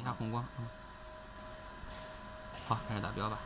一下红光，嗯，好，开始打标吧。